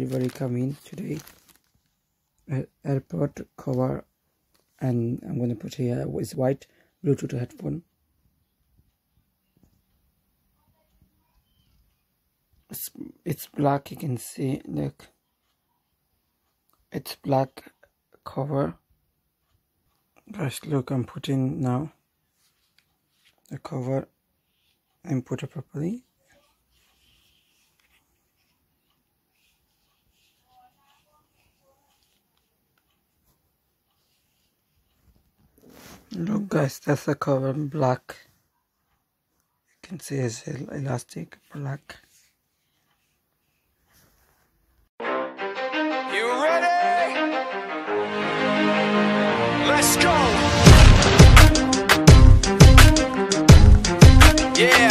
delivery coming today. AirPod cover and I'm going to put here with white Bluetooth headphone. It's, it's black you can see look. It's black cover. Guys look I'm putting now the cover and put it properly look guys that's a cover in black. You can see it's elastic black. You ready? Let's go. Yeah.